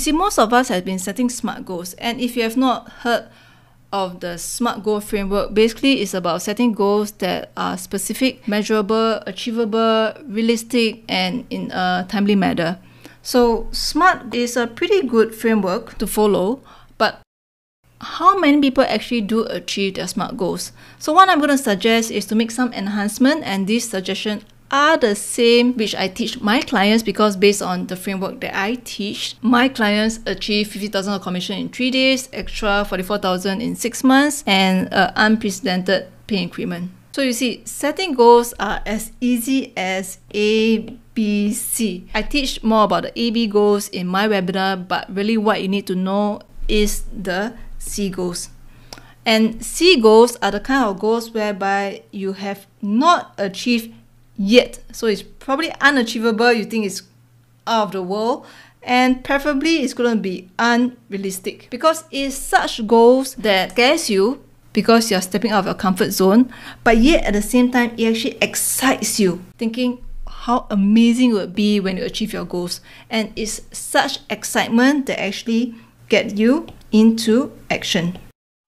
You see, most of us have been setting SMART goals, and if you have not heard of the SMART goal framework, basically it's about setting goals that are specific, measurable, achievable, realistic, and in a timely manner. So, SMART is a pretty good framework to follow, but how many people actually do achieve their SMART goals? So, what I'm going to suggest is to make some enhancement, and this suggestion are the same which I teach my clients because based on the framework that I teach, my clients achieve 50,000 of commission in 3 days, extra 44,000 in 6 months and uh, unprecedented pay increment. So you see, setting goals are as easy as A, B, C. I teach more about the A, B goals in my webinar, but really what you need to know is the C goals. And C goals are the kind of goals whereby you have not achieved yet. So it's probably unachievable. You think it's out of the world. And preferably it's going to be unrealistic because it's such goals that scares you because you're stepping out of your comfort zone, but yet at the same time, it actually excites you, thinking how amazing it would be when you achieve your goals. And it's such excitement that actually get you into action.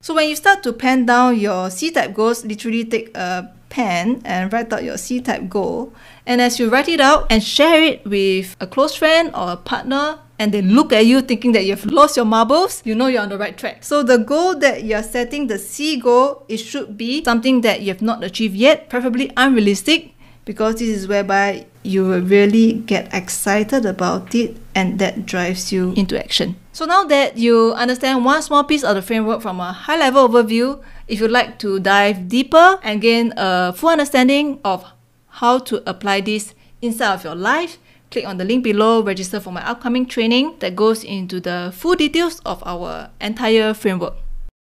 So when you start to pen down your C-type goals, literally take a pen and write out your C-type goal. And as you write it out and share it with a close friend or a partner, and they look at you thinking that you've lost your marbles, you know you're on the right track. So the goal that you're setting, the C goal, it should be something that you have not achieved yet, preferably unrealistic, because this is whereby you will really get excited about it and that drives you into action. So now that you understand one small piece of the framework from a high level overview, if you'd like to dive deeper and gain a full understanding of how to apply this inside of your life, click on the link below, register for my upcoming training that goes into the full details of our entire framework.